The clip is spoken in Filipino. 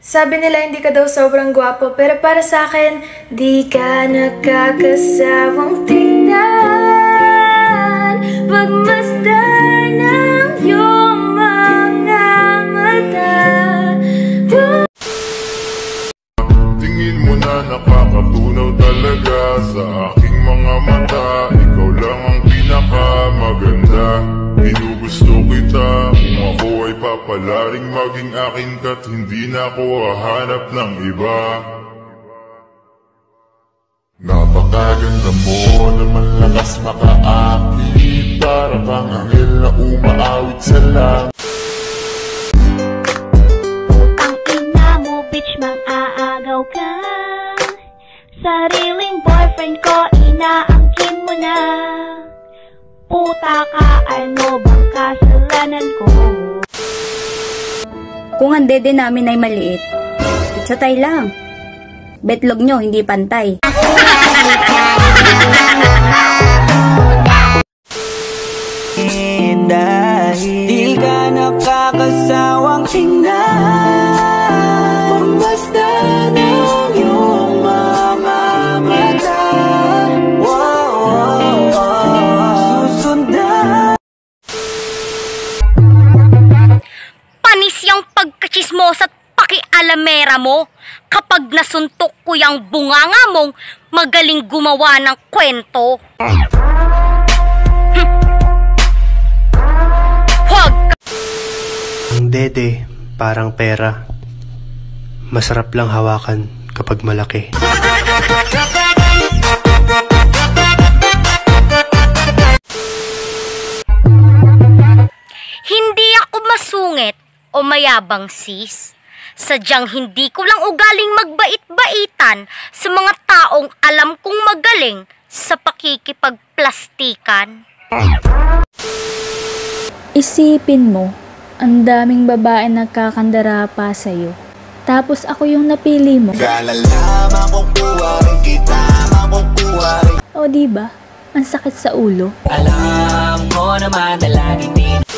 Sabi nila hindi ka daw sobrang gwapo, pero para sa akin, di ka nakakasawang tingnan. Pagmasdan ay papalaring maging akin ka't hindi na ako hahanap ng iba. Napakaganda mo naman lakas makaakit Para bang anghel na umaawit sa langit. Ang ina bitch, mang-aagaw ka. Sariling boyfriend ko, inaangkin mo na. Puta ka, ano bang kasalanan ko? Kung ang dede namin ay maliit, itsatay lang. Betlog nyo, hindi pantay. Dahil di ka nakakasawang pagkachismos at pakialamera mo. Kapag nasuntok ko yung bunganga mong magaling gumawa ng kwento. Hmm. Huwag Ang dede, parang pera. Masarap lang hawakan kapag malaki. o mayabang sis. Sadyang hindi ko lang ugaling magbait-baitan sa mga taong alam kong magaling sa pakikipagplastikan. Isipin mo, ang daming babae nagkakandara pa sa'yo. Tapos ako yung napili mo. O di ba? Ang sakit sa ulo. Alam ko naman na laging di